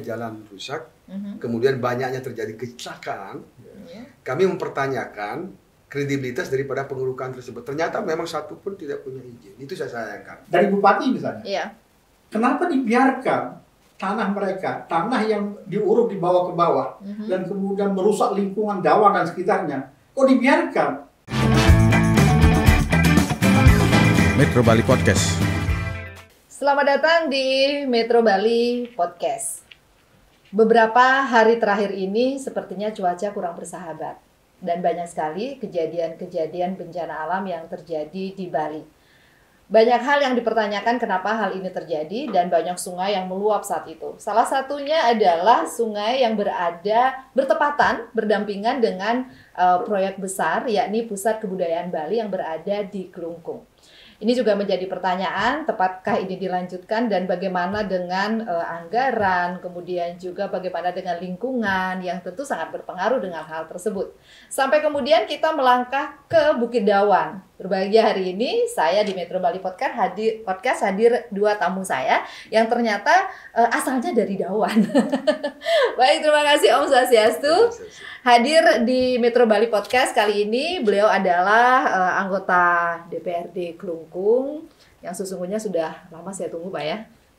jalan rusak, Mhm. kemudian banyaknya terjadi kecelakaan, Ya. kami mempertanyakan kredibilitas daripada pengurukan tersebut. Ternyata memang satu pun tidak punya izin. Itu saya sayangkan. Dari bupati misalnya, Iya. kenapa dibiarkan tanah mereka, tanah yang diuruk dibawa ke bawah, Mhm. dan kemudian merusak lingkungan Dawan dan sekitarnya, kok dibiarkan? Metro Bali Podcast. Selamat datang di Metro Bali Podcast. Beberapa hari terakhir ini sepertinya cuaca kurang bersahabat dan banyak sekali kejadian-kejadian bencana alam yang terjadi di Bali. Banyak hal yang dipertanyakan kenapa hal ini terjadi dan banyak sungai yang meluap saat itu. Salah satunya adalah sungai yang berada bertepatan berdampingan dengan eh, proyek besar yakni Pusat Kebudayaan Bali yang berada di Kelungkung. Ini juga menjadi pertanyaan, tepatkah ini dilanjutkan dan bagaimana dengan eh, anggaran, kemudian juga bagaimana dengan lingkungan yang tentu sangat berpengaruh dengan hal tersebut. Sampai kemudian kita melangkah ke Bukit Dawan. Berbahagia hari ini saya di Metro Bali Podcast hadir podcast hadir dua tamu saya yang ternyata eh, asalnya dari Dawan. Baik, terima kasih Om Swastiastu. Hadir di Metro Bali Podcast kali ini beliau adalah eh, anggota DPRD Yang sesungguhnya sudah lama saya tunggu Pak ya.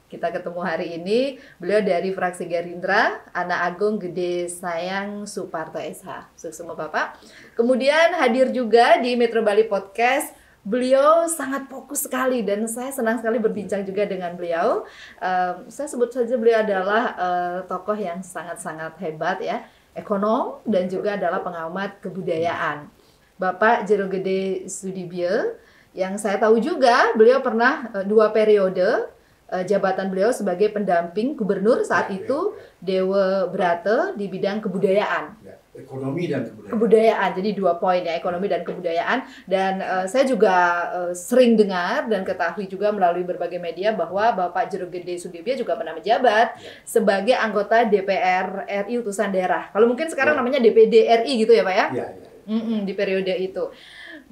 Kita ketemu hari ini. Beliau dari fraksi Gerindra, Anak Agung Gede Sayang Suparto SH. Sukses semua Bapak. Kemudian hadir juga di Metro Bali Podcast Beliau sangat fokus sekali dan saya senang sekali berbincang juga dengan beliau. Em, saya sebut saja beliau adalah eh, tokoh yang sangat-sangat hebat ya ekonom dan juga adalah pengamat kebudayaan. Bapak Jero Gede Sudibyo yang saya tahu juga beliau pernah eh, dua periode eh, jabatan beliau sebagai pendamping gubernur saat Ya, ya, itu Dewa Brate di bidang kebudayaan Ya, ekonomi dan kebudayaan. kebudayaan jadi dua poin ya ekonomi dan kebudayaan dan eh, saya juga eh, sering dengar dan ketahui juga melalui berbagai media bahwa Bapak Jero Gede Sudibyo juga pernah menjabat Ya. sebagai anggota DPR RI utusan daerah kalau mungkin sekarang Ya. namanya DPD RI gitu ya Pak ya Ya, ya. Mm-mm, di periode itu.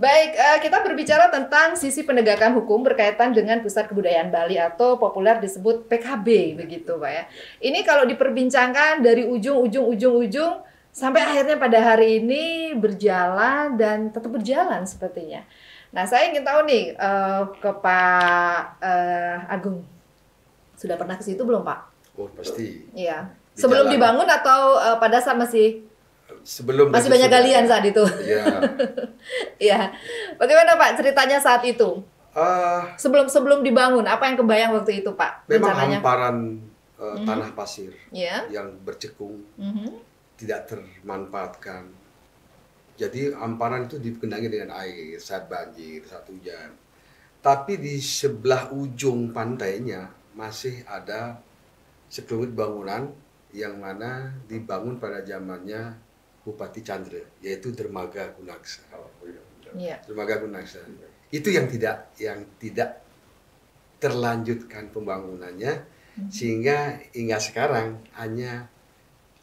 Baik, eh, kita berbicara tentang sisi penegakan hukum berkaitan dengan Pusat Kebudayaan Bali atau populer disebut PKB begitu, Pak ya. Ini kalau diperbincangkan dari ujung-ujung ujung-ujung sampai akhirnya pada hari ini berjalan dan tetap berjalan sepertinya. Nah, saya ingin tahu nih eh, ke Pak eh, Agung. Sudah pernah ke situ belum, Pak? Oh pasti. Iya. Sebelum dibangun atau pada saat masih Sebelum masih banyak galian saat itu? Ya. Iya. Bagaimana Pak ceritanya saat itu? Ah, Sebelum sebelum dibangun, apa yang kebayang waktu itu Pak? memang Rencananya? hamparan eh, Mhm. tanah pasir Iya. yang bercekung Mhm. tidak termanfaatkan. Jadi hamparan itu digenangi dengan air saat banjir, saat hujan. Tapi di sebelah ujung pantainya masih ada sekelumit bangunan yang mana dibangun pada zamannya Bupati Chandra, yaitu Dermaga Gunaksa. Iya. Dermaga Gunaksa. Itu yang tidak yang tidak terlanjutkan pembangunannya sehingga hingga sekarang hanya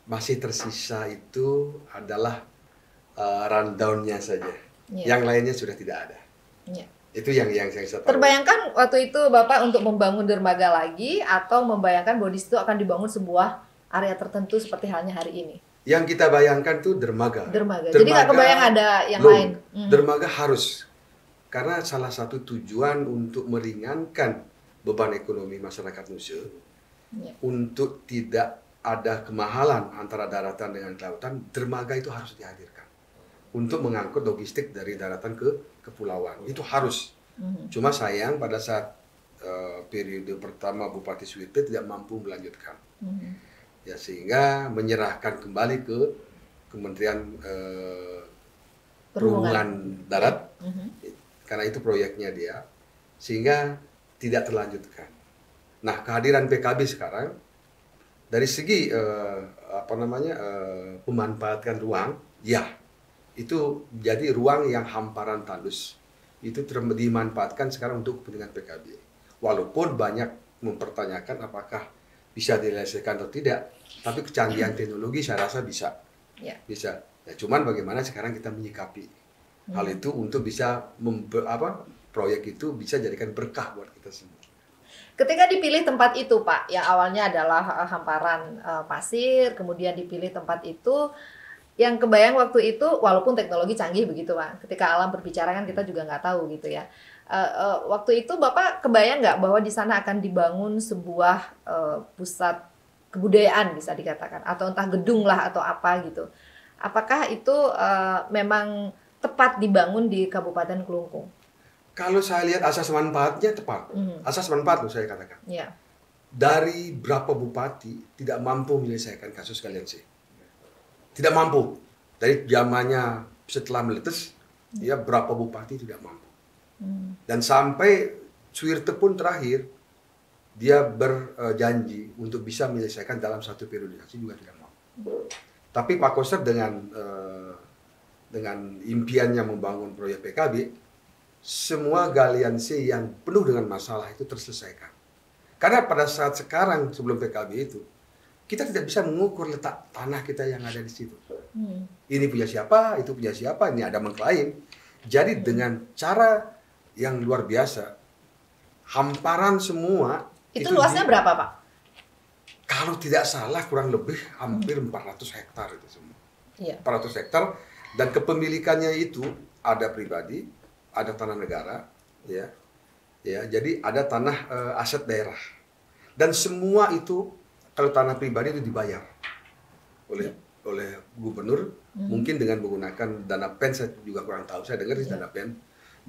masih tersisa itu adalah uh, rundown-nya saja. Iya. Yang lainnya sudah tidak ada. Iya. Itu yang yang saya tahu. Terbayangkan waktu itu Bapak untuk membangun dermaga lagi atau membayangkan bahwa di situ akan dibangun sebuah area tertentu seperti halnya hari ini? Yang kita bayangkan tuh dermaga. Dermaga. Jadi nggak kebayang ada yang belum. lain. Mhm. Dermaga harus karena salah satu tujuan untuk meringankan beban ekonomi masyarakat Nusa Iya. untuk tidak ada kemahalan antara daratan dengan lautan, dermaga itu harus dihadirkan untuk mengangkut logistik dari daratan ke kepulauan. Itu harus. Mhm. Cuma sayang pada saat eh, periode pertama Bupati Suwite tidak mampu melanjutkan. Mhm. Ya sehingga menyerahkan kembali ke Kementerian eh, Perhubungan Darat Mhm. karena itu proyeknya dia sehingga tidak terlanjutkan. Nah kehadiran PKB sekarang dari segi eh, apa namanya eh, memanfaatkan ruang, ya itu jadi ruang yang hamparan tandus itu dimanfaatkan sekarang untuk kepentingan PKB. Walaupun banyak mempertanyakan apakah bisa diselesaikan atau tidak, tapi kecanggihan teknologi saya rasa bisa, Ya. bisa. Ya, cuman bagaimana sekarang kita menyikapi hal itu untuk bisa membe- apa proyek itu bisa jadikan berkah buat kita semua. Ketika dipilih tempat itu, Pak, yang awalnya adalah eh, hamparan eh, pasir, kemudian dipilih tempat itu, yang kebayang waktu itu, walaupun teknologi canggih begitu, Pak. Ketika alam berbicara kan kita juga nggak tahu gitu ya. Eh, eh, waktu itu Bapak kebayang nggak bahwa di sana akan dibangun sebuah eh, pusat kebudayaan bisa dikatakan, atau entah gedung lah atau apa gitu. Apakah itu eh, memang tepat dibangun di Kabupaten Kelungkung? Kalau saya lihat asas manfaatnya tepat. Mhm. Asas manfaat loh saya katakan. Ya. Dari berapa bupati tidak mampu menyelesaikan kasus kalian sih. Tidak mampu. Dari zamannya setelah meletus, ya berapa bupati tidak mampu. Hmm. Dan sampai Suirte pun terakhir, dia berjanji untuk bisa menyelesaikan dalam satu periodisasi juga tidak mampu. Tapi Pak Koster dengan eh, dengan impiannya membangun proyek PKB, semua galian C yang penuh dengan masalah itu terselesaikan. Karena pada saat sekarang sebelum PKB itu, kita tidak bisa mengukur letak tanah kita yang ada di situ. Hmm. Ini punya siapa, itu punya siapa, ini ada mengklaim. Jadi dengan cara yang luar biasa, hamparan semua Itu, luasnya di- berapa, Pak? Kalau tidak salah kurang lebih hampir 400 hektar itu semua. Iya. 400 hektar dan kepemilikannya itu ada pribadi, ada tanah negara, ya, ya. Jadi ada tanah eh, aset daerah dan semua itu kalau tanah pribadi itu dibayar oleh oleh gubernur, mungkin dengan menggunakan dana pen saya juga kurang tahu, saya dengar di Ya. dana pen.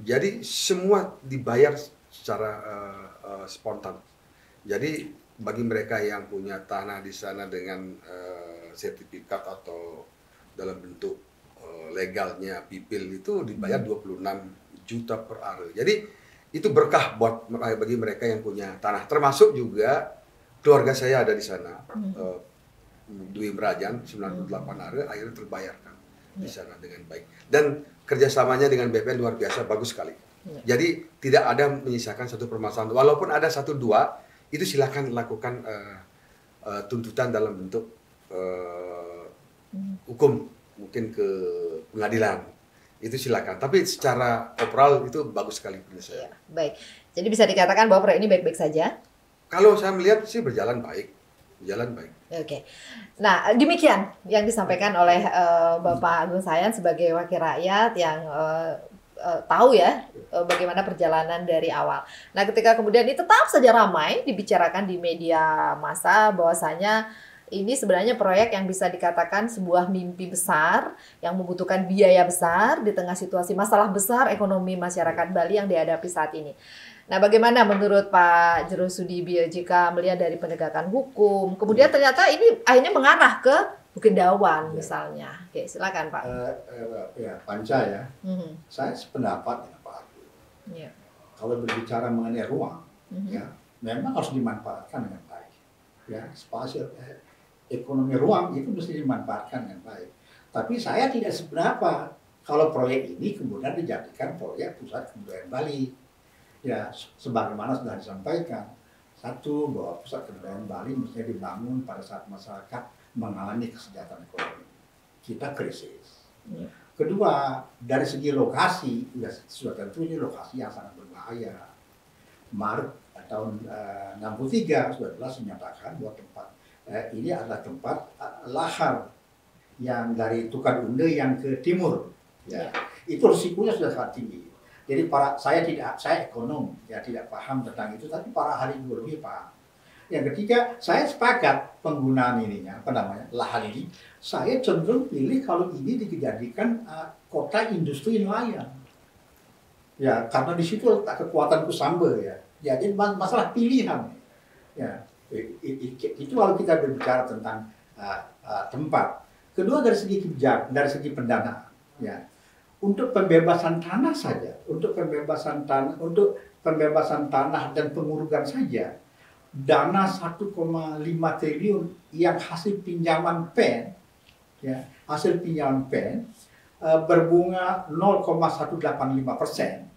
Jadi semua dibayar secara eh, eh, spontan. Jadi bagi mereka yang punya tanah di sana dengan eh, sertifikat atau dalam bentuk eh, legalnya pipil itu dibayar 26 juta per are. Jadi itu berkah buat bagi mereka yang punya tanah. Termasuk juga keluarga saya ada di sana. Eh, Dwi Merajan 98 are akhirnya terbayarkan di sana dengan baik. Dan kerjasamanya dengan BPN luar biasa bagus sekali. Jadi tidak ada menyisakan satu permasalahan. Walaupun ada satu dua, itu silakan lakukan eh, eh, tuntutan dalam bentuk eh, hukum, mungkin ke pengadilan. Itu silakan. Tapi secara overall itu bagus sekali penyelesaian. Iya, baik. Jadi bisa dikatakan bahwa proyek ini baik-baik saja. Kalau saya melihat sih berjalan baik, berjalan baik. Oke. Nah, demikian yang disampaikan oleh eh, Bapak Agung Sayan sebagai wakil rakyat yang eh, eh, tahu ya eh, bagaimana perjalanan dari awal. Nah, ketika kemudian ini tetap saja ramai dibicarakan di media massa bahwasanya ini sebenarnya proyek yang bisa dikatakan sebuah mimpi besar yang membutuhkan biaya besar di tengah situasi masalah besar ekonomi masyarakat Bali yang dihadapi saat ini. Nah, bagaimana menurut Pak Jero Sudibyo jika melihat dari penegakan hukum, kemudian ternyata ini akhirnya mengarah ke Bukit Dawan misalnya. Oke, silakan Pak. Eh, eh, ya, Panca ya, Mhm, saya sependapat dengan Pak Agus. iya. Kalau berbicara mengenai ruang, Mhm. ya memang harus dimanfaatkan dengan baik. Ya, spasial eh, ekonomi ruang itu mesti dimanfaatkan dengan baik. Tapi saya tidak seberapa kalau proyek ini kemudian dijadikan proyek pusat kebudayaan Bali. Ya, se- sebagaimana sudah disampaikan, satu bahwa pusat kebudayaan Bali mestinya dibangun pada saat masyarakat mengalami kesejahteraan ekonomi. Kita krisis. Iya. Kedua, dari segi lokasi, ya, sudah tentu ini lokasi yang sangat berbahaya. Maret tahun eh, 63 sudah jelas menyatakan bahwa tempat eh, ini adalah tempat eh, lahar yang dari Tukar Unde yang ke timur. Ya, itu risikonya sudah sangat tinggi. Jadi para saya tidak saya ekonom ya tidak paham tentang itu, tapi para ahli geologi paham. Yang ketiga, saya sepakat penggunaan ininya apa namanya lahan ini. Saya cenderung pilih kalau ini dijadikan uh, kota industri nelayan. Ya, karena di situ letak kekuatan Kusamba ya. Ya, jadi mas- masalah pilihan. Ya, itu kalau kita berbicara tentang uh, uh, tempat. Kedua dari segi kebijakan, dari segi pendanaan. Ya, untuk pembebasan tanah saja, untuk pembebasan tanah, untuk pembebasan tanah dan pengurugan saja, dana 1,5 triliun yang hasil pinjaman PEN, ya, hasil pinjaman PEN eh, berbunga 0,185 persen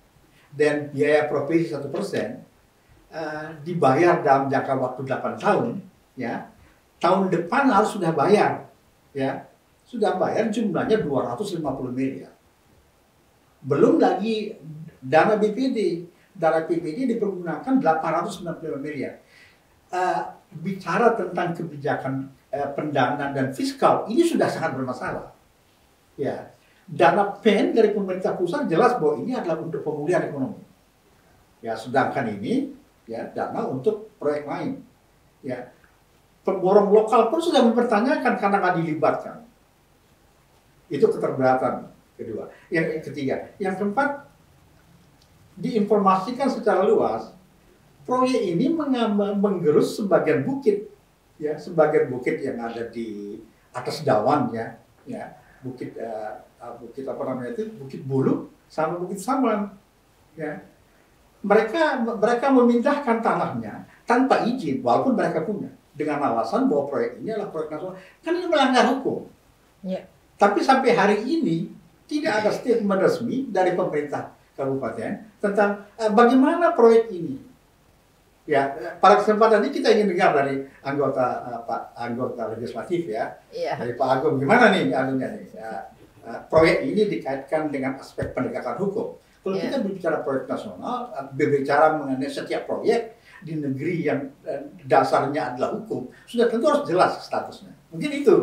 dan biaya provisi 1 persen eh, dibayar dalam jangka waktu 8 tahun, ya, tahun depan harus sudah bayar, ya, sudah bayar jumlahnya 250 miliar belum lagi dana BPD dana PPD dipergunakan 895 miliar. Eh, bicara tentang kebijakan eh, pendanaan dan fiskal ini sudah sangat bermasalah. Ya, dana PEN dari pemerintah pusat jelas bahwa ini adalah untuk pemulihan ekonomi. Ya, sedangkan ini ya dana untuk proyek lain. Ya, pemborong lokal pun sudah mempertanyakan karena nggak dilibatkan. Itu keterberatan kedua. Yang ketiga, yang keempat diinformasikan secara luas proyek ini menggerus sebagian bukit ya sebagian bukit yang ada di atas dawan ya ya bukit eh, bukit apa namanya itu bukit bulu sama bukit saman ya mereka mereka memindahkan tanahnya tanpa izin walaupun mereka punya dengan alasan bahwa proyek ini adalah proyek nasional kan ini melanggar hukum Ya. tapi sampai hari ini tidak ada statement resmi dari pemerintah kabupaten tentang eh, bagaimana proyek ini Ya, pada kesempatan ini kita ingin dengar dari anggota eh, Pak anggota legislatif ya, Iya. dari Pak Agung gimana nih anunya nih. Ya, eh, proyek ini dikaitkan dengan aspek penegakan hukum. Kalau Iya. kita berbicara proyek nasional, eh, berbicara mengenai setiap proyek di negeri yang eh, dasarnya adalah hukum, sudah tentu harus jelas statusnya. Mungkin itu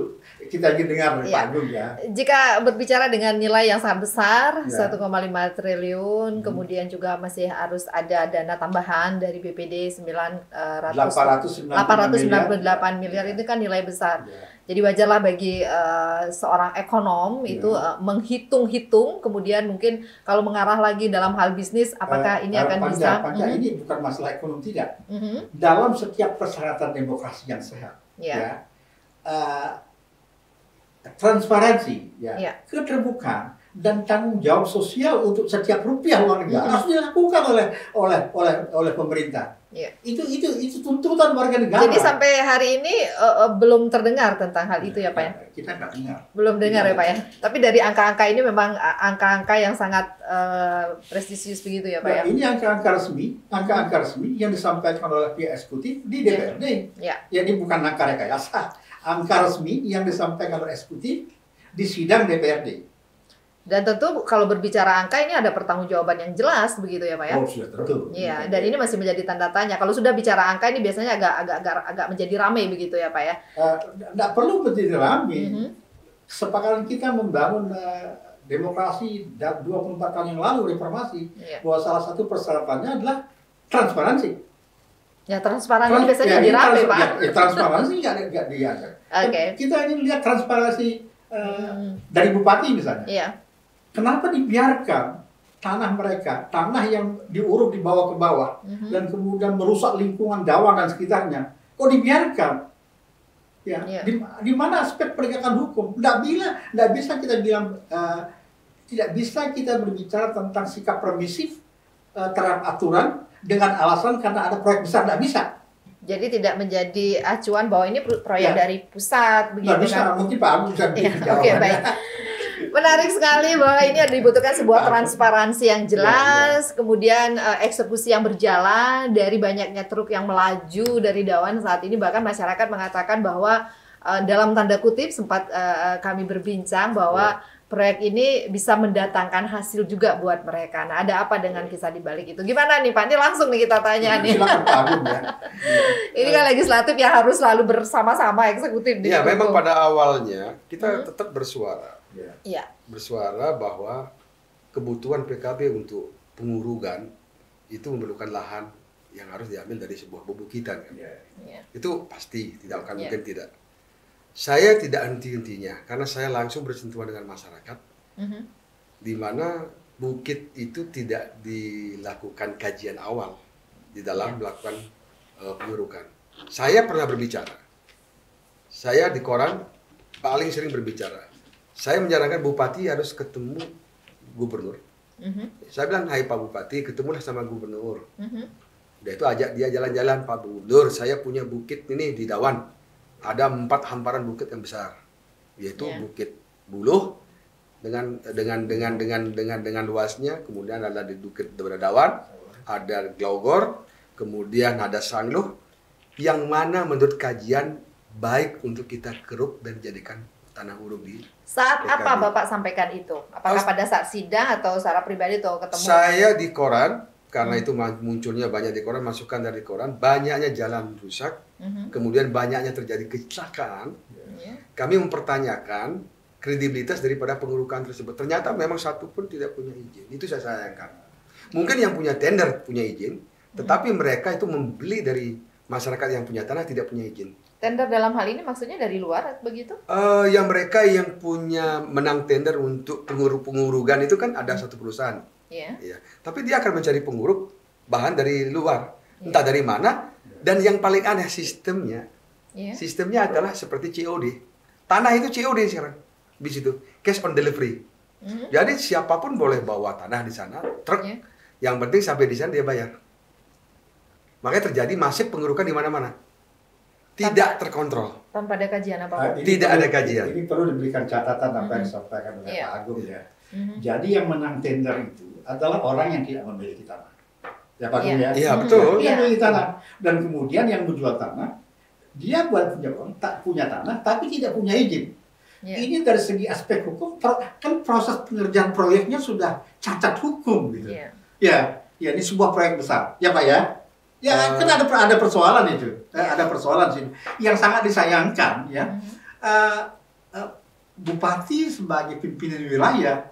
kita ingin dengar dari Iya. Pak Agung ya. Jika berbicara dengan nilai yang sangat besar, Ya. 1,5 triliun, Hmm. kemudian juga masih harus ada dana tambahan dari BPD 900 898 miliar itu kan nilai besar. Ya. Jadi wajarlah bagi eh, seorang ekonom Ya. itu eh, menghitung-hitung, kemudian mungkin kalau mengarah lagi dalam hal bisnis, apakah Eh, ini eh, akan Panja, bisa? Panja, Mhm. ini bukan masalah ekonomi tidak. Mhm. Dalam setiap persyaratan demokrasi yang sehat, Ya. ya, eh, transparansi, ya, Ya. keterbukaan dan tanggung jawab sosial untuk setiap rupiah negara Mhm. harus dilakukan oleh oleh oleh oleh pemerintah. Ya. Itu itu itu tuntutan warga negara. Jadi sampai hari ini eh, eh, belum terdengar tentang hal itu ya Pak ya? Kita nggak dengar. Belum dengar ya. Pak ya? Tapi dari angka-angka ini memang angka-angka yang sangat eh, prestisius begitu ya Pak ya? Nah, ini angka-angka resmi, angka-angka resmi yang disampaikan oleh pihak eksekutif di Ya. DPRD. Ya. Jadi bukan angka rekayasa, angka resmi yang disampaikan oleh eksekutif di sidang DPRD. Dan tentu kalau berbicara angka ini ada pertanggongjawaban yang jelas begitu ya Pak ya? Oh sudah tentu. Iya, dan ini masih menjadi tanda tanya. Kalau sudah bicara angka ini biasanya agak agak agak, agak menjadi ramai begitu ya Pak ya? Tidak perlu menjadi rame. Mhm. Kesepakatan kita membangun eh, demokrasi da- 24 tahun yang lalu reformasi Iya. bahwa salah satu persyaratannya adalah transparansi. Ya transparan Trans- biasanya ya, rame trans- Pak. ya, ya, transparansi nggak nggak dianggap. Oke. Kita ingin lihat transparansi eh, Hmm, dari bupati misalnya. Iya. Kenapa dibiarkan tanah mereka, tanah yang diuruk dibawa ke bawah Mhm. dan kemudian merusak lingkungan Dawan dan sekitarnya? Kok dibiarkan? Ya, Iya. di, di mana aspek penegakan hukum? Tidak bila, tidak bisa kita bilang, eh, tidak bisa kita berbicara tentang sikap permisif eh, terhadap aturan dengan alasan karena ada proyek besar, tidak bisa. Jadi tidak menjadi acuan bahwa ini pro- proyek Ya. dari pusat begitu Tidak bisa, kan? mungkin Pak Agung bisa Iya, bikin Oke jawabannya. baik. Menarik sekali bahwa ini ada dibutuhkan sebuah transparansi yang jelas, kemudian eh, eksekusi yang berjalan dari banyaknya truk yang melaju dari Dawan saat ini bahkan masyarakat mengatakan bahwa eh, dalam tanda kutip sempat eh, kami berbincang bahwa proyek ini bisa mendatangkan hasil juga buat mereka. Nah, ada apa dengan kisah di balik itu? Gimana nih Pak? Ini langsung nih kita tanya nih. Silakan Pak Agung ya. Ini kan legislatif yang harus selalu bersama-sama eksekutif. Ya, memang pada awalnya kita Hmm. tetap bersuara, Ya. Iya. bersuara bahwa kebutuhan PKB untuk pengurugan itu memerlukan lahan yang harus diambil dari sebuah bebukitan kan. Ya. Itu pasti tidak akan Iya. mungkin tidak. Saya tidak henti-hentinya karena saya langsung bersentuhan dengan masyarakat Mhm. di mana bukit itu tidak dilakukan kajian awal di dalam melakukan eh, pengurukan. Saya pernah berbicara. Saya di koran paling sering berbicara. Saya menyarankan bupati harus ketemu gubernur. Mhm. Saya bilang, "Hai Pak Bupati, ketemulah sama gubernur." Mhm. Dia itu ajak dia jalan-jalan, Pak Gubernur, saya punya bukit ini di Dawan. Ada empat hamparan bukit yang besar, yaitu Ya. Bukit Buluh dengan dengan dengan dengan dengan dengan luasnya, kemudian ada di Bukit Dawan, ada Glaugor, kemudian ada Sangluh, yang mana menurut kajian baik untuk kita keruk dan jadikan tanah uruk di Saat PKB. apa Bapak sampaikan itu? Apakah pada saat sidang atau secara pribadi atau ketemu? Saya di koran karena itu ma- munculnya banyak di koran, masukan dari koran, banyaknya jalan rusak, Mhm. kemudian banyaknya terjadi kecelakaan, Ya. kami mempertanyakan kredibilitas daripada pengurukan tersebut. Ternyata memang satu pun tidak punya izin. Itu saya sayangkan. Mungkin yang punya tender punya izin, tetapi mereka itu membeli dari masyarakat yang punya tanah tidak punya izin. Tender dalam hal ini maksudnya dari luar begitu? Eh, yang mereka yang punya menang tender untuk penguruk pengurugan itu kan ada satu perusahaan, Ya. ya. Tapi dia akan mencari penguruk bahan dari luar, Iya. entah dari mana. Dan yang paling aneh sistemnya, Ya. sistemnya adalah seperti COD. Tanah itu COD sekarang di situ, cash on delivery. Mhm. Jadi siapa pun boleh bawa tanah di sana, truk. Ya. Yang penting sampai di sana dia bayar. Makanya terjadi masif pengurukan di mana-mana. Tidak Tanpa- terkontrol. Tanpa ada kajian apa-apa. ini Tidak perlu- ada kajian. Ini perlu diberikan catatan apa yang Mhm. disampaikan oleh Iya. Pak Agung ya. Mhm. Jadi yang menang tender itu adalah orang yang tidak memiliki tanah. Ya Pak Agung ya. Iya, betul. Dia Iya. memiliki tanah dan kemudian yang menjual tanah dia buat punya tak punya tanah tapi tidak punya izin. Ya. Ini dari segi aspek hukum kan proses pengerjaan proyeknya sudah cacat hukum gitu. Ya. Ya, ya ini sebuah proyek besar. Ya Pak ya. Ya Eh. kan ada ada persoalan itu. Eh, ada persoalan sih. Yang sangat disayangkan ya eh, eh, bupati sebagai pimpinan wilayah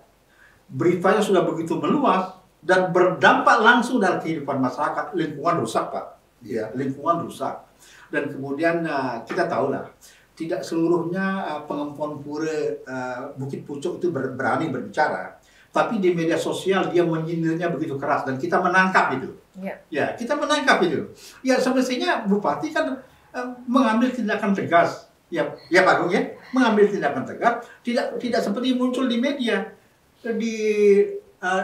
beritanya sudah begitu meluas dan berdampak langsung dalam kehidupan masyarakat lingkungan rusak pak. Ya lingkungan rusak. Dan kemudian eh, kita tahu lah tidak seluruhnya eh, pengempuan pura eh, Bukit Pucuk itu ber- berani berbicara. Tapi di media sosial dia menyindirnya begitu keras dan kita menangkap itu. Ya. ya kita menangkap itu. Ya semestinya bupati kan eh, mengambil tindakan tegas. Ya ya Pak Agung ya. Mengambil tindakan tegas. Tidak tidak seperti muncul di media di eh,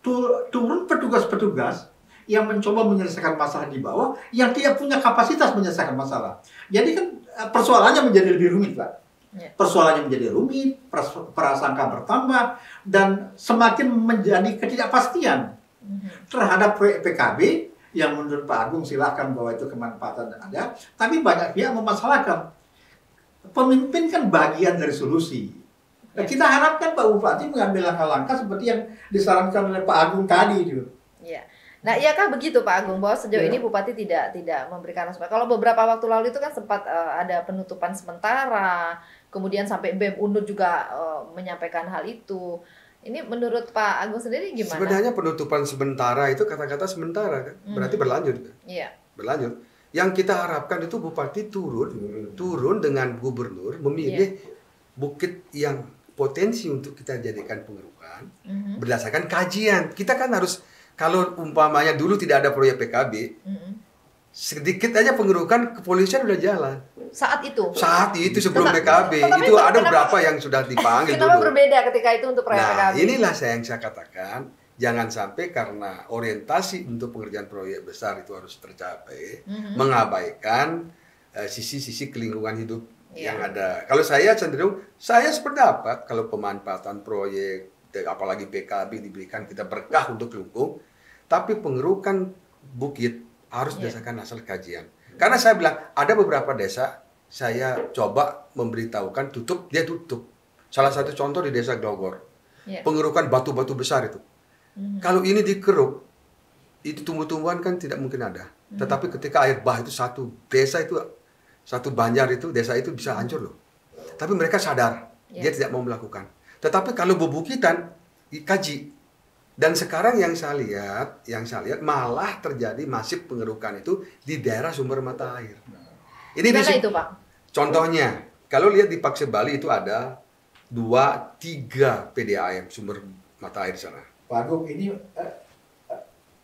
tu- turun petugas-petugas yang mencoba menyelesaikan masalah di bawah yang tidak punya kapasitas menyelesaikan masalah jadi kan eh, persoalannya menjadi lebih rumit pak Ya. persoalannya menjadi rumit pras- prasangka bertambah dan semakin menjadi ketidakpastian Mhm. terhadap proyek PKB yang menurut Pak Agung silakan bahwa itu kemanfaatan ada, tapi banyak pihak memasalahkan. Pemimpin kan bagian dari solusi. Nah, Ya. kita harapkan Pak Bupati mengambil langkah-langkah seperti yang disarankan oleh Pak Agung tadi itu. Ya. Nah, iyakah begitu Pak Agung bahwa sejauh Ya. ini Bupati tidak tidak memberikan respon. Kalau beberapa waktu lalu itu kan sempat eh, ada penutupan sementara, kemudian sampai BEM Unut juga eh, menyampaikan hal itu. Ini menurut Pak Agung sendiri gimana? Sebenarnya penutupan sementara itu kata-kata sementara kan, berarti Mhm. berlanjut. Iya. Berlanjut. Yang kita harapkan itu bupati turun, turun dengan gubernur memilih bukit yang potensi untuk kita jadikan pengerukan Mhm. berdasarkan kajian. Kita kan harus kalau umpamanya dulu tidak ada proyek PKB, Mhm. sedikit aja pengerukan kepolisian udah jalan. Saat itu. Saat itu sebelum Tetapi- PKB tetapi itu ada kenapa- beberapa yang sudah dipanggil Kenapa dulu. berbeda ketika itu untuk proyek Nah, PKB? inilah saya yang saya katakan, jangan sampai karena orientasi untuk pengerjaan proyek besar itu harus tercapai, Mhm. mengabaikan eh, sisi-sisi kelingkungan hidup Iya. yang ada. Kalau saya cenderung, saya sependapat kalau pemanfaatan proyek, apalagi PKB diberikan kita berkah untuk lingkung, tapi pengerukan bukit harus Iya. berdasarkan hasil kajian. Karena saya bilang ada beberapa desa saya coba memberitahukan tutup, dia tutup. Salah satu contoh di desa Glogor, Iya. pengerukan batu-batu besar itu. Mhm. Kalau ini dikeruk, itu tumbuh-tumbuhan kan tidak mungkin ada. Hmm. Tetapi ketika air bah itu satu desa itu satu banjar itu desa itu bisa hancur loh. Tapi mereka sadar Ya. dia tidak mau melakukan. Tetapi kalau bebukitan dikaji dan sekarang yang saya lihat, yang saya lihat malah terjadi masif pengerukan itu di daerah sumber mata air. Ini di itu Pak? Contohnya, kalau lihat di Pakse Bali itu ada dua, tiga PDAM sumber mata air di sana. Pak Agung ini eh, eh,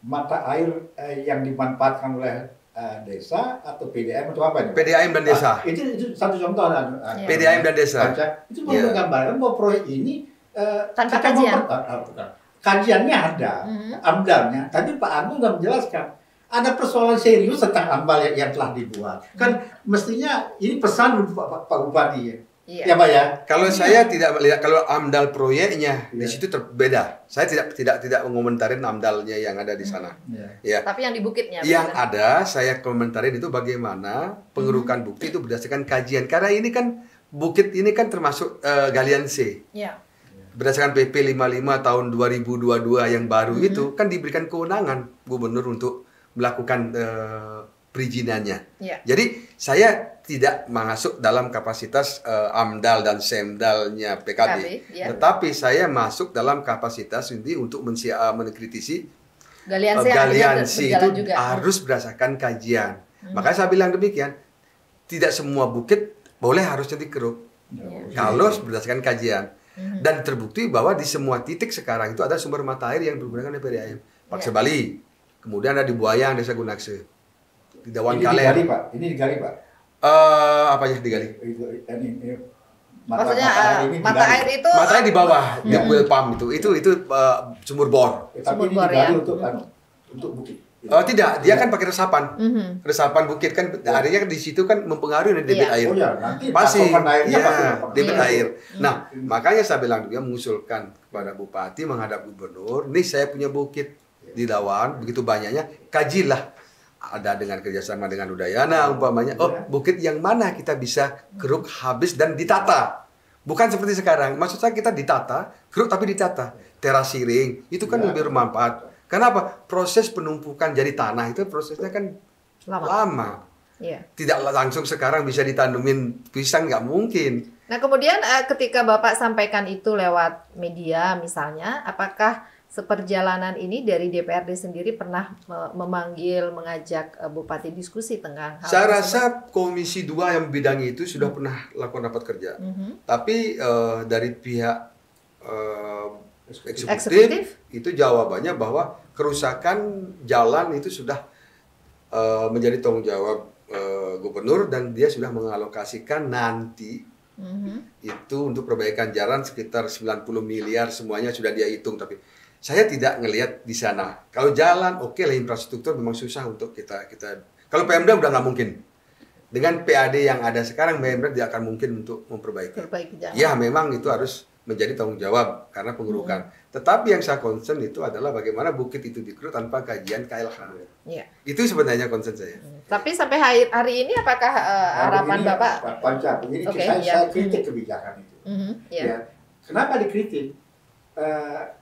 mata air eh, yang dimanfaatkan oleh eh, desa atau PDM atau apa ini? PDAM dan desa. Ah, itu, itu satu contoh. ah, ah, Iya. PDAM dan desa. Baca. Itu mau Iya. menggambarkan bahwa proyek ini eh, Tanpa kita kajian. memper- ah, ah. Kajiannya ada, Mhm. amdalnya. Tapi Pak Agung sudah menjelaskan ada persoalan serius tentang ambal yang, yang telah dibuat. Kan mestinya ini pesan untuk Pak, Pak, Pak Bupati ya. Iya. Ya Pak ya. Kalau saya tidak melihat kalau AMDAL proyeknya di Iya. situ terbeda. Saya tidak tidak tidak mengomentarin AMDALnya yang ada di sana. Ya. Ya. Tapi yang di bukitnya. Yang ada saya komentarin itu bagaimana pengerukan bukti itu berdasarkan kajian. Karena ini kan bukit ini kan termasuk eh, galian C. Iya. berdasarkan PP 55 tahun 2022 yang baru Mhm. itu kan diberikan kewenangan gubernur untuk melakukan eh, perizinannya. Ya. Jadi saya tidak masuk dalam kapasitas eh, AMDAL dan SEMDALnya PKB, PKB, ya. tetapi saya masuk dalam kapasitas ini untuk eh, mengkritisi Galiansi akhirnya galiansi itu juga. harus berdasarkan kajian. Hmm. Makanya saya bilang demikian, tidak semua bukit boleh harusnya dikeruk Iya. kalau berdasarkan kajian. Mhm. Dan terbukti bahwa di semua titik sekarang itu ada sumber mata air yang berhubungan dengan PDAM. Paksa Ya. Bali, kemudian ada di Buayang, Desa Gunakse, di Dawan ini digali pak, ini digali pak. Eh, apa ya digali? Itu, ini, ini, Maksudnya eh, ini mata air itu Mata air di bawah, di Hmm. well pump itu. Itu itu eh, sumur bor. Eh, Tapi Sumur ini bor, digali ya. untuk anu, untuk bukit. Oh tidak, dia kan pakai resapan. Mhm. Resapan bukit kan, airnya kan di situ kan mempengaruhi debit Iya. air. Oh ya, nanti pasti pasokan airnya ya, pasti debit Iya. air. Nah, Hmm. makanya saya bilang juga mengusulkan kepada bupati menghadap gubernur, nih saya punya bukit di Dawan, begitu banyaknya, kajilah ada dengan kerjasama dengan Udayana umpamanya. Oh, Iya. bukit yang mana kita bisa keruk habis dan ditata. Bukan seperti sekarang. Maksud saya kita ditata, keruk tapi ditata. Teras siring, itu kan Iya. lebih bermanfaat. Kenapa? Proses penumpukan jadi tanah itu prosesnya kan lama. lama. Iya. Tidak langsung sekarang bisa ditanemin pisang nggak mungkin. Nah, kemudian eh, ketika Bapak sampaikan itu lewat media misalnya, apakah seperjalanan ini dari DPRD sendiri pernah me- memanggil, mengajak eh, Bupati diskusi tentang hal Saya tersebut? rasa Komisi 2 yang bidangi itu sudah pernah lakukan rapat kerja. Mhm. Tapi eh, dari pihak eh, eksekutif, Eksekutif? itu jawabannya bahwa kerusakan jalan itu sudah eh, menjadi tanggung jawab eh, gubernur dan dia sudah mengalokasikan nanti Mhm. itu untuk perbaikan jalan sekitar 90 miliar semuanya sudah dia hitung tapi saya tidak ngelihat di sana. Kalau jalan oke lah infrastruktur memang susah untuk kita kita kalau Pemda udah nggak mungkin. Dengan PAD yang ada sekarang Pemda tidak akan mungkin untuk memperbaiki. Perbaiki jalan. Ya memang itu harus menjadi tanggung jawab karena pengurukan. Tetapi yang saya concern itu adalah bagaimana bukit itu dikeruk tanpa kajian KLH. Iya. Itu sebenarnya concern saya. Tapi sampai hari, hari ini apakah Nah, harapan begini, Bapak? Pak Panca, ini Oke, saya, ya. saya kritik kebijakan itu. Mhm, ya. Ya. Kenapa dikritik? Eh, pe-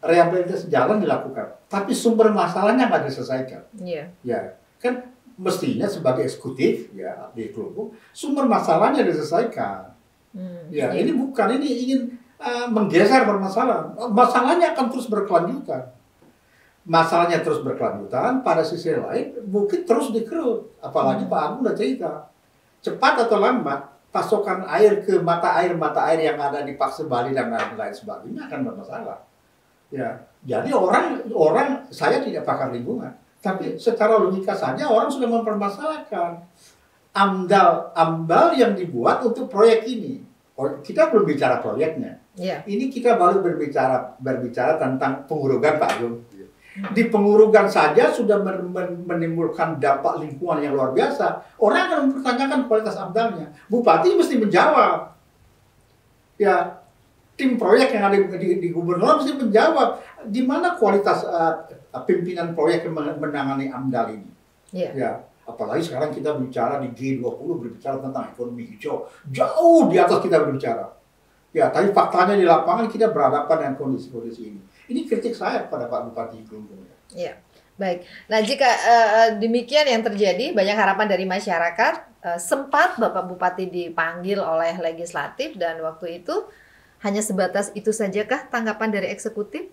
rehabilitasi jalan dilakukan, tapi sumber masalahnya nggak diselesaikan. Iya. Ya, kan mestinya sebagai eksekutif ya di kelompok sumber masalahnya diselesaikan. Hmm, Ya, iya. ini bukan ini ingin uh, menggeser permasalahan. Masalahnya akan terus berkelanjutan. Masalahnya terus berkelanjutan, pada sisi lain mungkin terus dikerut. Apalagi Pak Agung udah cerita. Cepat atau lambat, pasokan air ke mata air mata air yang ada di Pakse Bali dan lain sebagainya akan bermasalah. Ya, jadi orang orang saya tidak pakar lingkungan, tapi secara logika saja orang sudah mempermasalahkan amdal amdal yang dibuat untuk proyek ini. Oh, Kita belum bicara proyeknya. Iya. Ini kita baru berbicara berbicara tentang pengurugan Pak Agung. Di pengurugan saja sudah men- men- menimbulkan dampak lingkungan yang luar biasa. Orang akan mempertanyakan kualitas amdalnya. Bupati mesti menjawab. Ya, tim proyek yang ada di, di, gubernur mesti menjawab di mana kualitas uh, pimpinan proyek yang men- menangani amdal ini. Iya. Ya, apalagi sekarang kita bicara di G20 berbicara tentang ekonomi hijau, jauh di atas kita berbicara. Ya, tapi faktanya di lapangan kita berhadapan dengan kondisi-kondisi ini. Ini kritik saya kepada Pak Bupati Kelungkung. Iya, baik. Nah, jika eh, demikian yang terjadi, banyak harapan dari masyarakat. Eh, sempat Bapak Bupati dipanggil oleh legislatif dan waktu itu hanya sebatas itu sajakah tanggapan dari eksekutif?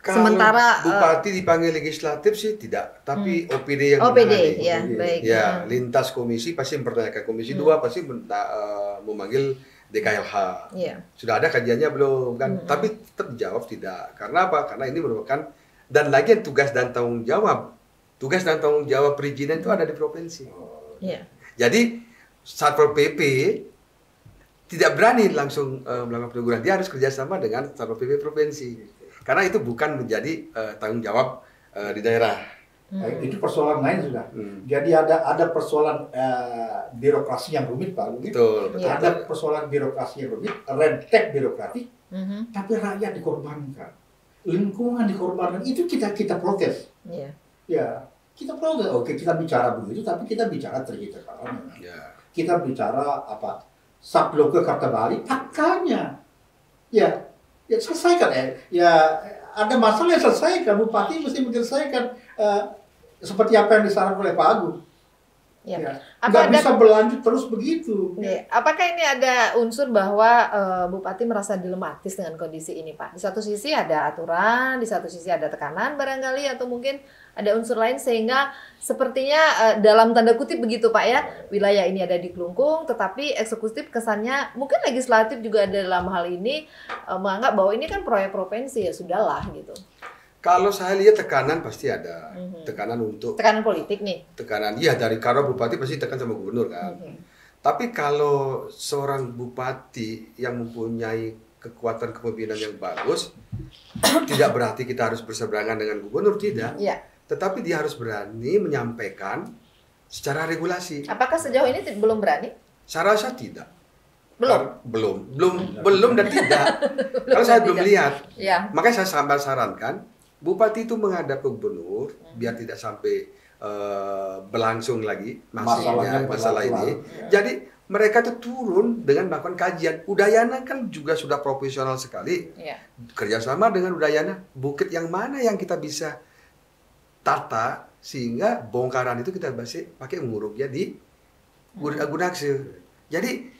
Kalau Sementara, eh, bupati dipanggil legislatif sih tidak, tapi OPD yang OPD, menangani. ya, OPD. baik. Ya, Hmm. lintas komisi pasti mempertanyakan komisi Hmm. dua pasti men- eh, memanggil DKLH. Iya. Sudah ada kajiannya belum kan? Hmm. Tapi tetap dijawab tidak. Karena apa? Karena ini merupakan dan lagi tugas dan tanggung jawab. Tugas dan tanggung jawab perizinan itu ada di provinsi. Iya. Jadi Satpol PP tidak berani langsung eh, melakukan peneguran. Dia harus kerjasama dengan Satpol PP provinsi. Karena itu bukan menjadi eh, tanggung jawab eh, di daerah. Hmm. Nah, itu persoalan lain sudah. Hmm. Jadi ada ada persoalan eh, birokrasi yang rumit Pak Agung. Betul, betul. Ada persoalan birokrasi yang rumit, tape birokratik, Mhm. tapi rakyat dikorbankan. Lingkungan dikorbankan, itu kita kita protes. Iya. Ya, kita protes. Oke, kita bicara begitu, tapi kita bicara sekarang. Ya. Kita bicara apa? Subloke Karta Bali, faktanya. Ya, ya selesaikan ya. Ya ada masalah yang selesaikan. Bupati mesti menyelesaikan eh, seperti apa yang disarankan oleh Pak Agung. Ya. Ya. Apa Nggak ada- bisa berlanjut terus begitu. Oke, Apakah ini ada unsur bahwa eh, Bupati merasa dilematis dengan kondisi ini, Pak? Di satu sisi ada aturan, di satu sisi ada tekanan barangkali, atau mungkin ada unsur lain sehingga sepertinya eh, dalam tanda kutip begitu, Pak ya, wilayah ini ada di Kelungkung, tetapi eksekutif kesannya mungkin legislatif juga dalam hal ini eh, menganggap bahwa ini kan proyek provinsi ya sudahlah gitu. Kalau saya lihat tekanan pasti ada. Mhm. Tekanan untuk Tekanan politik nih. tekanan iya dari karena bupati pasti tekan sama gubernur kan. Mhm. Tapi kalau seorang bupati yang mempunyai kekuatan kepemimpinan yang bagus, tidak berarti kita harus berseberangan dengan gubernur tidak. Iya. Tetapi dia harus berani menyampaikan secara regulasi. Apakah sejauh ini belum berani? Saya rasa tidak. Belum. Belum, belum, belum dan tidak. Kalau saya belum lihat, Ya. makanya saya sampai sarankan bupati itu menghadap ke gubernur biar tidak sampai eh, berlangsung lagi Masalahnya masalah ini. ya. Jadi mereka tuh turun dengan melakukan kajian. Udayana kan juga sudah profesional sekali Ya. kerjasama dengan Udayana. Bukit yang mana yang kita bisa tata sehingga bongkaran itu kita bisa pakai nguruknya di Gun- Gunakse. Jadi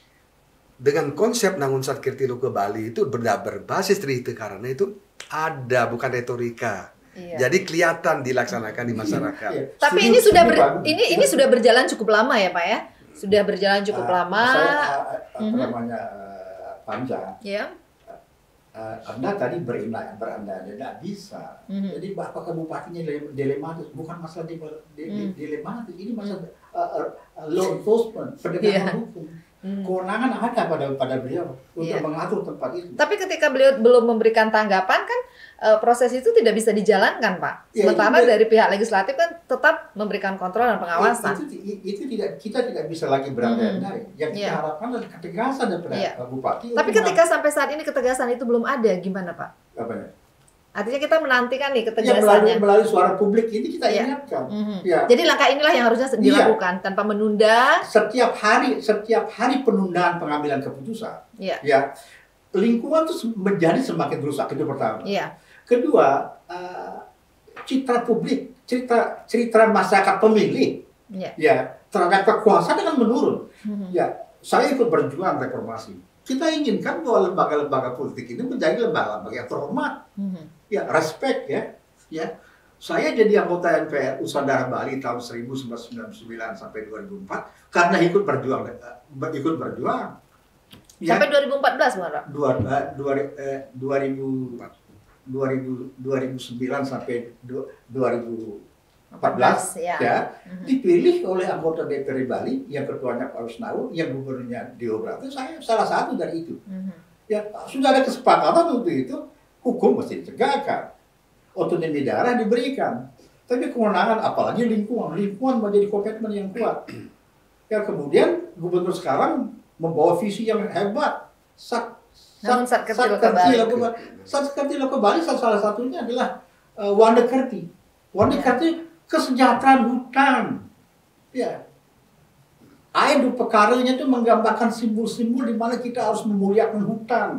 dengan konsep Nangun Satkirtilo ke Bali itu berda- berbasis Trihite karena itu ada bukan retorika. Iya. Jadi kelihatan dilaksanakan di masyarakat. Iya. Tapi Setuju- ini sudah ber- Pak ini ini sudah berjalan cukup lama ya Pak ya? Sudah berjalan cukup Ah, lama. Saya, ah, ah, apa Mhm. namanya ah, Panja, Ya. ah, Anda tadi berina berandai tidak bisa. Mhm. Jadi apakah bupatinya dile- dilematis? Bukan masalah di, di, Hmm. dilematis, ini masalah ah, ah, law enforcement, penegakan Iya. hukum. Hmm. Kewenangan ada pada pada beliau untuk Iya. mengatur tempat itu. Tapi ketika beliau belum memberikan tanggapan kan eh, proses itu tidak bisa dijalankan Pak. Ya, Sementara itu- dari pihak legislatif kan tetap memberikan kontrol dan pengawasan. Itu, itu, itu tidak kita tidak bisa lagi berandai-andai. Yang kita Iya. harapkan adalah ketegasan daripada Iya. bupati. Tapi ketika sampai saat ini ketegasan itu belum ada, gimana Pak? meng- apa ya? Artinya kita menantikan nih Ya, melalui ketegasannya. melalui suara publik ini kita Iya. ingatkan. Mhm. Ya. Jadi langkah inilah yang harusnya Iya. dilakukan tanpa menunda. setiap hari setiap hari penundaan pengambilan keputusan Iya. ya lingkungan itu menjadi semakin rusak itu pertama Iya. kedua eh, citra publik cerita cerita masyarakat pemilih Iya. ya terhadap kekuasaan akan menurun Mhm. ya saya ikut berjuang reformasi kita inginkan bahwa lembaga-lembaga politik ini menjadi lembaga-lembaga yang terhormat Mhm. Ya respect ya ya saya jadi anggota NPR Usandara Bali tahun 1999 sampai 2004 karena ikut berjuang eh, ber- ikut berjuang ya Sampai 2014 bukan Pak? dua, eh, dua, eh, 2000 2000 2009 sampai du- 2014 ya. ya Mhm. dipilih oleh anggota DPR Bali yang ketuanya Pak Rusnau yang gubernurnya Dio Brate saya salah satu dari itu Mhm. ya sudah ada kesepakatan untuk itu hukum mesti ditegakkan. Otonomi daerah diberikan. Tapi kewenangan apalagi lingkungan. Lingkungan menjadi komitmen yang kuat. Ya kemudian gubernur sekarang membawa visi yang hebat. Sat Namun saat kecil ke Bali. saat kecil ke Bali salah satunya adalah uh, Wanda Kerti Wanda Ya. Kerti kesejahteraan hutan. Ya. Air di pekaranya itu menggambarkan simbol-simbol di mana kita harus memuliakan hutan.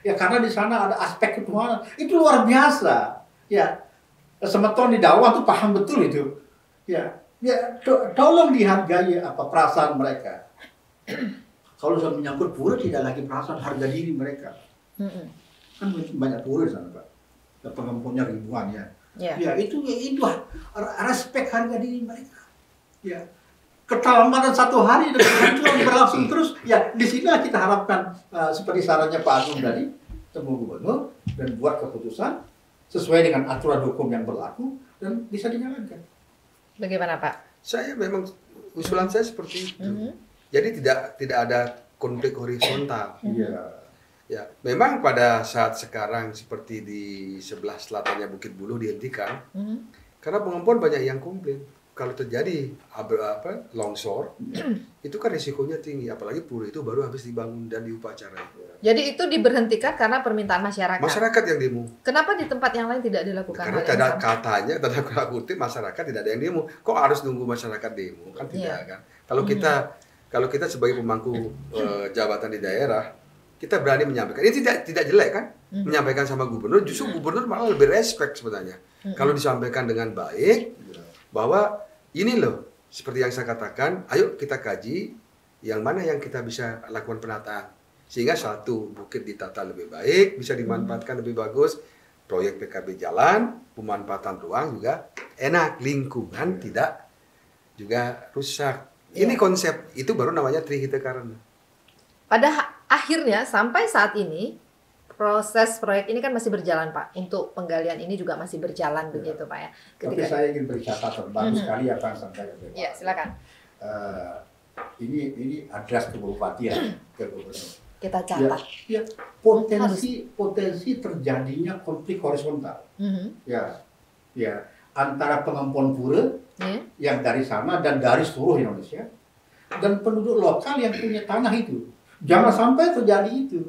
Ya karena di sana ada aspek ketuhanan. Itu luar biasa. Ya. Semeton di dakwah tuh paham betul itu. Ya. Ya, to- tolong dihargai apa perasaan mereka. Kalau sudah menyangkut pura tidak lagi perasaan harga diri mereka. Mhm. Kan banyak pura di sana, Pak. Pengempunya ribuan ya. Ya. Ya itu itu respect harga diri mereka. Ya keterlambatan satu hari dan kehancuran berlangsung terus. Ya di sinilah kita harapkan uh, seperti sarannya Pak Agung tadi temu gubernur dan buat keputusan sesuai dengan aturan hukum yang berlaku dan bisa dijalankan. Bagaimana Pak? Saya memang usulan saya seperti itu. Mhm. Jadi tidak tidak ada konflik horizontal. Iya. Ya, memang pada saat sekarang seperti di sebelah selatannya Bukit Bulu dihentikan Mhm. karena pengempuan banyak yang komplain. Kalau terjadi apa longsor, itu kan risikonya tinggi. Apalagi Pura itu baru habis dibangun dan diupacarai. Jadi itu diberhentikan karena permintaan masyarakat. Masyarakat yang demo. Kenapa di tempat yang lain tidak dilakukan Karena tidak katanya, tanda kutip masyarakat tidak ada yang demo. Kok harus nunggu masyarakat demo? Kan tidak Iya. kan. Kalau Hmm. kita kalau kita sebagai pemangku eh, jabatan di daerah, kita berani menyampaikan. Ini tidak tidak jelek kan? Mhm. Menyampaikan sama gubernur, justru gubernur malah lebih respect sebenarnya. Mhm. Kalau disampaikan dengan baik bahwa ini loh seperti yang saya katakan, ayo kita kaji yang mana yang kita bisa lakukan penataan sehingga satu bukit ditata lebih baik, bisa dimanfaatkan lebih bagus, proyek PKB jalan, pemanfaatan ruang juga enak, lingkungan tidak juga rusak. Ini konsep itu baru namanya trihita karena. Pada akhirnya sampai saat ini proses proyek ini kan masih berjalan Pak. Untuk penggalian ini juga masih berjalan begitu Pak ya. Tapi Ketika saya ingin beri catatan bagus Mhm. sekali apa yang sampaikan Pak. Ya, silakan. Eh, ini ini address ke bupati ya, ke gubernur. kita catat. Ya, potensi potensi terjadinya konflik horizontal. Mhm. Ya, ya antara pengampun pura Ya. yang dari sana dan dari seluruh Indonesia dan penduduk lokal yang punya tanah itu. Jangan sampai terjadi itu.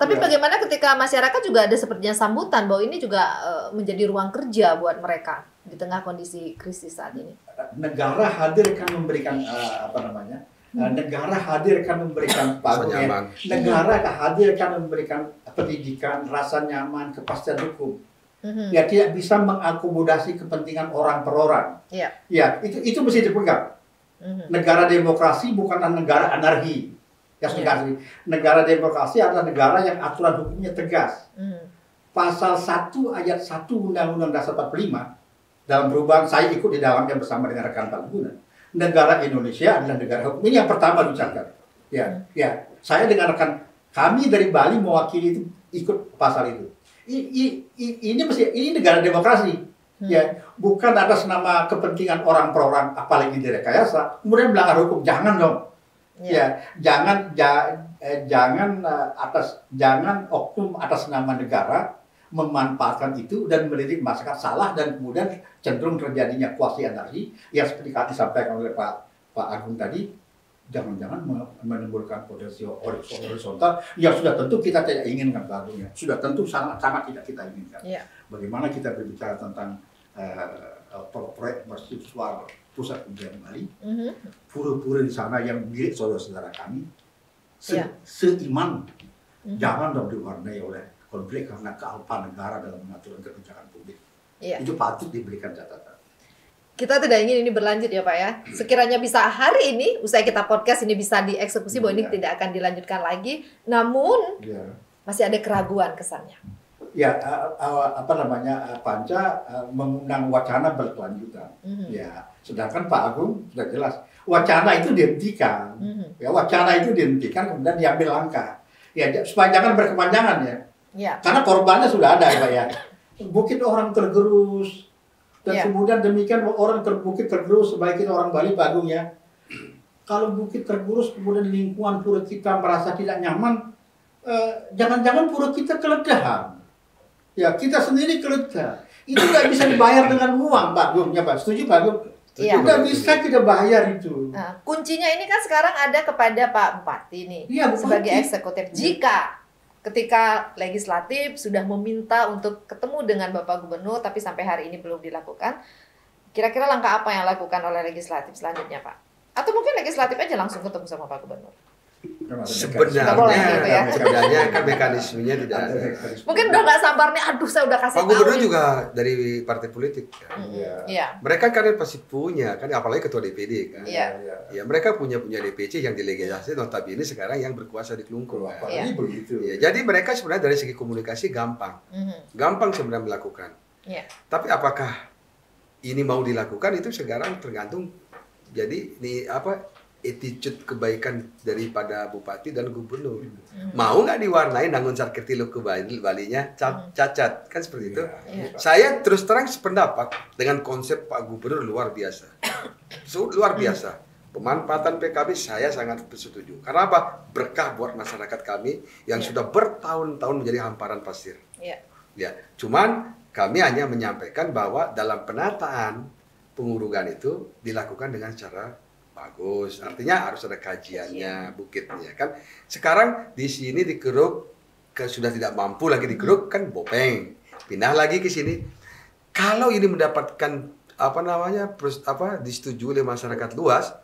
Tapi Ya. bagaimana ketika masyarakat juga ada sepertinya sambutan bahwa ini juga eh, menjadi ruang kerja buat mereka di tengah kondisi krisis saat ini. Negara hadir kan memberikan eh, apa namanya? Eh, negara hadir kan memberikan nyaman. negara hadir kan memberikan pendidikan, rasa nyaman, kepastian hukum. Mhm. Ya tidak bisa mengakomodasi kepentingan orang per orang. Iya. Ya itu itu mesti dipegang. Mhm. Negara demokrasi bukanlah negara anarki. Ya Iya. sudah sih. Negara demokrasi adalah negara yang aturan hukumnya tegas. Mhm. Pasal 1 ayat 1 Undang-Undang Dasar 45 dalam perubahan saya ikut di dalamnya bersama dengan rekan Pak Guna. Negara Indonesia adalah negara hukum. Ini yang pertama diucapkan. Ya, ya. Saya dengan rekan kami dari Bali mewakili itu ikut pasal itu. I- i- i- ini mesti ini negara demokrasi. Hmm. Ya, bukan atas nama kepentingan orang per orang apalagi direkayasa, kemudian melanggar hukum. Jangan dong. Ya. Ya, jangan ja- eh, jangan eh, atas jangan oknum atas nama negara memanfaatkan itu dan melirik masyarakat salah dan kemudian cenderung terjadinya kuasi anarki yang seperti tadi disampaikan oleh Pak Pak Agung tadi jangan-jangan me- menimbulkan potensi hor- horizontal yang sudah tentu kita tidak inginkan Pak Agung ya. Sudah tentu sangat sangat tidak kita inginkan. Iya. Bagaimana kita berbicara tentang eh, pro- proyek mercusuar pusat kebudayaan Bali Mhm. pura-pura di sana yang milik saudara-saudara kami se Iya. seiman Mhm. jangan dong diwarnai oleh konflik karena kealpaan negara dalam mengatur kebijakan publik Iya. itu patut diberikan catatan Kita tidak ingin ini berlanjut ya Pak ya. Sekiranya bisa hari ini, usai kita podcast ini bisa dieksekusi bahwa ini Iya. tidak akan dilanjutkan lagi. Namun ya masih ada keraguan kesannya. Ya apa namanya panca mengundang wacana berkelanjutan Mhm. ya sedangkan Pak Agung sudah jelas wacana itu dihentikan Mhm. ya wacana itu dihentikan kemudian diambil langkah ya j- supaya jangan berkepanjangan ya Ya. Karena korbannya sudah ada ya Pak ya. Bukit orang tergerus. Dan Iya. kemudian demikian orang terbukit tergerus sebaiknya orang Bali Pak Agung ya. Kalau bukit tergerus kemudian lingkungan pura kita merasa tidak nyaman, eh, jangan-jangan pura kita keledahan. Ya kita sendiri keledah. Itu nggak bisa dibayar dengan uang Pak Agung ya Pak. Setuju Pak Agung? Iya. Nggak bisa kita bayar itu. Nah, kuncinya ini kan sekarang ada kepada Pak Bupati nih Bupati. sebagai eksekutif. Jika ketika legislatif sudah meminta untuk ketemu dengan Bapak Gubernur tapi sampai hari ini belum dilakukan, kira-kira langkah apa yang dilakukan oleh legislatif selanjutnya, Pak? Atau mungkin legislatif aja langsung ketemu sama Pak Gubernur? Sebenarnya, Nggak boleh gitu ya. sebenarnya kan mekanismenya tidak ada. Mungkin udah nggak sabar nih, aduh saya udah kasih Pak tahu. Gubernur juga dari partai politik. kan. Iya. Iya. Mereka kan pasti punya kan, apalagi ketua DPD kan. Iya. Ya mereka punya punya DPC yang delegasi notabene sekarang yang berkuasa di Kelungkung. kan. Apalagi begitu. Ya, jadi mereka sebenarnya dari segi komunikasi gampang, Mhm. gampang sebenarnya melakukan. Iya. Tapi apakah ini mau dilakukan itu sekarang tergantung. Jadi ini apa attitude kebaikan daripada bupati dan gubernur. Mhm. Mau nggak diwarnai nangun sarketilo ke Bali, Balinya ca- cacat kan seperti itu. Iya. Saya terus terang sependapat dengan konsep Pak Gubernur luar biasa. So, luar biasa. Pemanfaatan PKB saya sangat setuju. Karena apa? Berkah buat masyarakat kami yang Iya. sudah bertahun-tahun menjadi hamparan pasir. Iya. Ya, cuman kami hanya menyampaikan bahwa dalam penataan pengurungan itu dilakukan dengan cara bagus. Artinya harus ada kajiannya, bukitnya kan. Sekarang di sini dikeruk ke sudah tidak mampu lagi dikeruk kan bopeng. Pindah lagi ke sini. Kalau ini mendapatkan apa namanya pers- apa disetujui oleh masyarakat luas,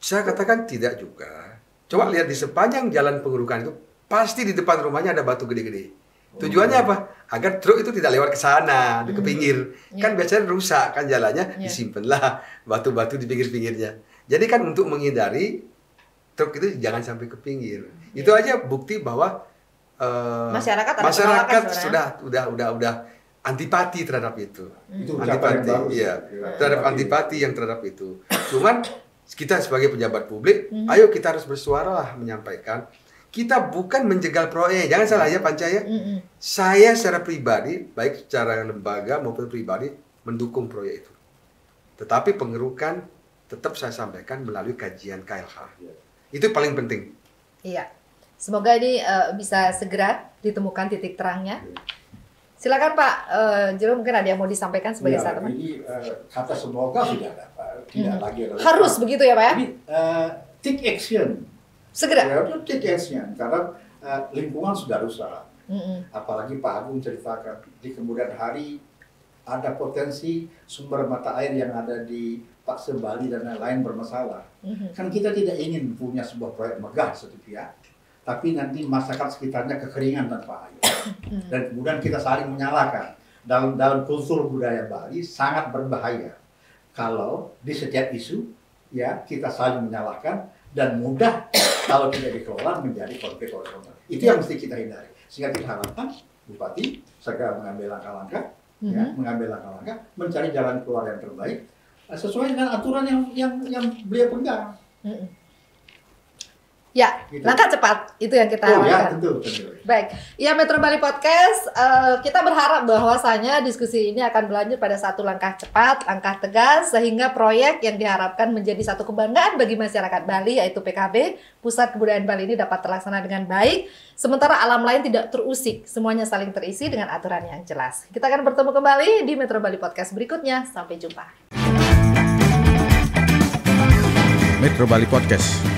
saya katakan tidak juga. Coba lihat di sepanjang jalan pengurukan itu pasti di depan rumahnya ada batu gede-gede. Tujuannya apa? Agar truk itu tidak lewat ke sana, di ke pinggir. Kan biasanya rusak kan jalannya, Iya. disimpanlah batu-batu di pinggir-pinggirnya. Jadi kan untuk menghindari truk itu jangan sampai ke pinggir. Itu aja bukti bahwa eh, Masyarakat masyarakat sudah udah udah udah antipati terhadap itu. Itu ucapan yang Antipati, iya, Ya. terhadap antipati yang terhadap itu. Cuman kita sebagai pejabat publik, ayo kita harus bersuara lah menyampaikan. Kita bukan menjegal proyek, jangan salah ya Pancaya. Mm-mm. Saya secara pribadi, baik secara lembaga maupun pribadi, mendukung proyek itu. Tetapi pengerukan tetap saya sampaikan melalui kajian KLH. Itu paling penting. Iya. Semoga ini eh, bisa segera ditemukan titik terangnya. Silakan Pak eh, Jero mungkin ada yang mau disampaikan sebagai Ya, statement. ini eh, kata semoga sudah ada, Pak. Tidak Hmm. lagi ada. Harus begitu ya Pak ya? Jadi eh, take action. Segera. Ya, itu action karena eh, lingkungan sudah rusak. Mm-mm. Apalagi Pak Agung ceritakan di kemudian hari ada potensi sumber mata air yang ada di Pak Sebali dan lain-lain bermasalah. Mhm. Kan kita tidak ingin punya sebuah proyek megah satu pihak, tapi nanti masyarakat sekitarnya kekeringan tanpa air. Dan kemudian kita saling menyalahkan. Dalam dalam kultur budaya Bali sangat berbahaya kalau di setiap isu ya kita saling menyalahkan dan mudah kalau tidak dikelola menjadi konflik horizontal. Itu yang mesti kita hindari. Sehingga kita harapkan Bupati segera mengambil langkah-langkah, ya, Mhm. mengambil langkah-langkah, mencari jalan keluar yang terbaik eh, sesuai dengan aturan yang yang yang beliau pegang. Mm-mm. Ya, Gitu. langkah cepat itu yang kita Oh ya, harapkan. tentu, tentu. Baik, ya Metro Bali Podcast, eh, kita berharap bahwasanya diskusi ini akan berlanjut pada satu langkah cepat, langkah tegas, sehingga proyek yang diharapkan menjadi satu kebanggaan bagi masyarakat Bali, yaitu PKB, Pusat Kebudayaan Bali ini dapat terlaksana dengan baik, sementara alam lain tidak terusik, semuanya saling terisi dengan aturan yang jelas. Kita akan bertemu kembali di Metro Bali Podcast berikutnya, sampai jumpa. Metro Bali Podcast.